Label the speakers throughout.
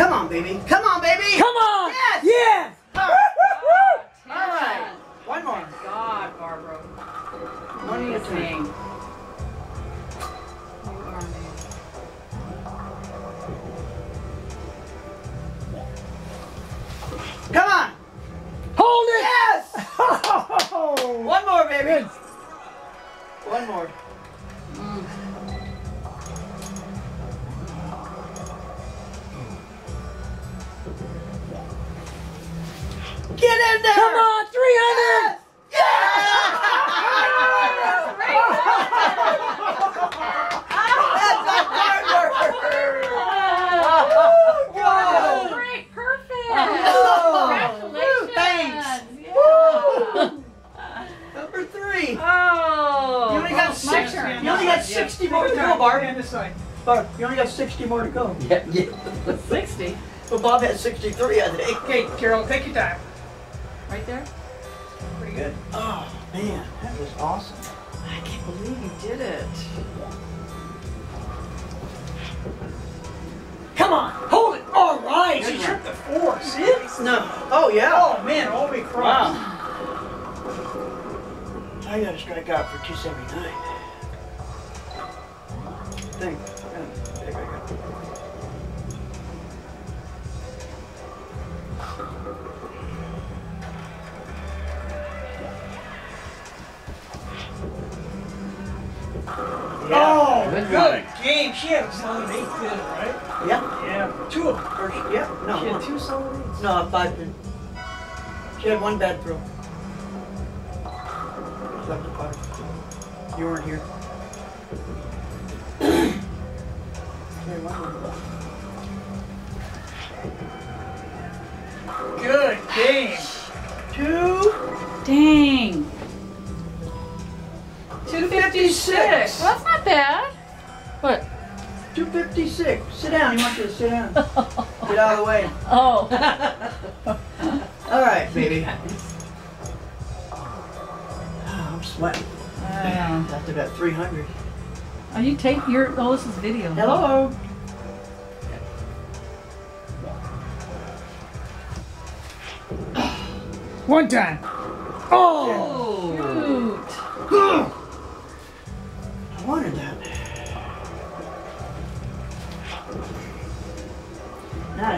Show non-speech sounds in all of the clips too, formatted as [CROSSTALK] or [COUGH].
Speaker 1: on, baby. Come on, baby.
Speaker 2: Come on!
Speaker 1: Yes!
Speaker 2: Yes!
Speaker 1: All right. One more.
Speaker 3: God, Barbara.
Speaker 1: One more time.
Speaker 3: Amazing. You are amazing.
Speaker 1: Come on.
Speaker 2: Hold it!
Speaker 1: Yes. [LAUGHS] One more, baby.
Speaker 2: Good.
Speaker 1: One more. Get in there.
Speaker 2: Come on, 300!
Speaker 1: That's not hard
Speaker 3: Oh,
Speaker 1: God.
Speaker 3: great, perfect.
Speaker 1: Oh,
Speaker 3: Congratulations.
Speaker 1: thanks.
Speaker 3: Yeah.
Speaker 1: Number three.
Speaker 3: Oh.
Speaker 1: You only got
Speaker 3: my
Speaker 1: six.
Speaker 3: turn.
Speaker 1: You only got 60 more to go, Barb.
Speaker 4: Stand aside.
Speaker 1: Barb, you only got 60 more to go.
Speaker 2: Yeah, yeah.
Speaker 3: 60.
Speaker 1: But Bob had 63, I think.
Speaker 4: Okay, Carol, take your time.
Speaker 3: Right there?
Speaker 1: Pretty good. Oh, man, that was awesome.
Speaker 3: I can't believe you did it.
Speaker 2: Come on, hold it! All right!
Speaker 4: You tripped the four, see?
Speaker 1: No. Oh, yeah.
Speaker 4: Oh man, way across.
Speaker 1: Wow. I gotta strike out for 279. Think. yeah,
Speaker 4: Oh,
Speaker 2: Good
Speaker 4: good,
Speaker 2: one.
Speaker 4: game. She had a solid eight, did right?
Speaker 1: Yeah.
Speaker 4: Yeah, two of them.
Speaker 1: Or, yeah. No.
Speaker 4: She had
Speaker 1: one.
Speaker 4: two solid eights.
Speaker 1: No, five pin. She had one bad throw. Left to five. You weren't here. Okay, one more.
Speaker 4: Good game.
Speaker 1: Two.
Speaker 3: Dang. 256. Well, that's not bad. What?
Speaker 1: 256. Sit down. He wants you to sit down. [LAUGHS] Get out of the way.
Speaker 3: Oh. [LAUGHS]
Speaker 1: All right, baby. Oh, I'm sweating.
Speaker 3: Wow.
Speaker 1: That's about 300.
Speaker 3: Are you tape your? Oh, this is video.
Speaker 1: Hello.
Speaker 2: One time. Oh!
Speaker 3: Shoot.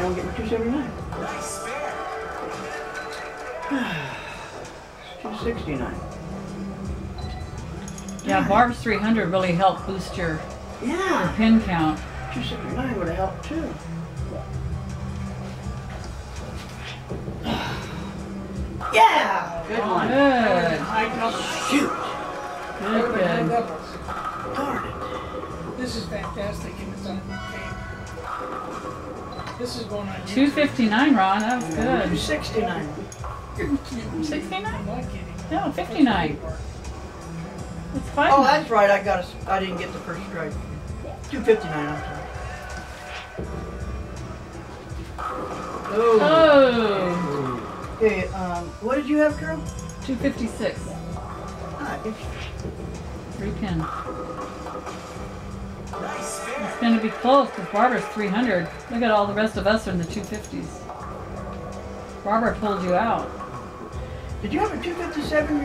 Speaker 1: I don't get my 279.
Speaker 5: Nice spare. [SIGHS]
Speaker 1: 269.
Speaker 3: Yeah, Barb's 300 really helped boost your
Speaker 1: Yeah.
Speaker 3: pin count.
Speaker 1: 269 would have helped too. [SIGHS] Yeah! Good one.
Speaker 3: Good.
Speaker 4: High doubles.
Speaker 1: Shoot!
Speaker 3: Good, good.
Speaker 1: Darn it.
Speaker 4: This is fantastic This is going on
Speaker 3: 259, Ron. That was good.
Speaker 1: 269.
Speaker 3: 69?
Speaker 4: I'm not kidding.
Speaker 3: No, 59. It's five.
Speaker 1: Oh, that's right. I got a, I didn't get the first strike. 259, I'm sorry. Oh.
Speaker 3: Oh.
Speaker 1: Okay, um, what did you have, Carol?
Speaker 3: 256.
Speaker 1: Ah, interesting.
Speaker 3: Three pin.
Speaker 5: Nice spare.
Speaker 3: It's going to be close because Barbara's 300. Look at all the rest of us are in the 250s. Barbara pulled you out.
Speaker 1: Did you have a 257 um,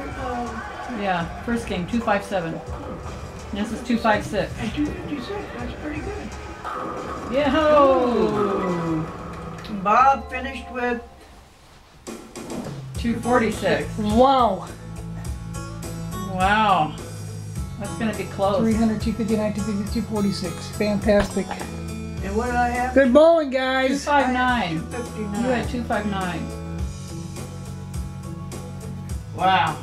Speaker 3: Yeah, first game, 257. This is 256.
Speaker 1: and 256? That's pretty good.
Speaker 3: Yeah.
Speaker 1: Bob finished with
Speaker 3: 246.
Speaker 2: Wow.
Speaker 3: Wow. That's going to be close.
Speaker 4: 300, 259, 250, 246. Fantastic.
Speaker 1: and what did I have?
Speaker 2: Good bowling, guys.
Speaker 3: 259.
Speaker 1: 259.
Speaker 3: You had 259. Wow.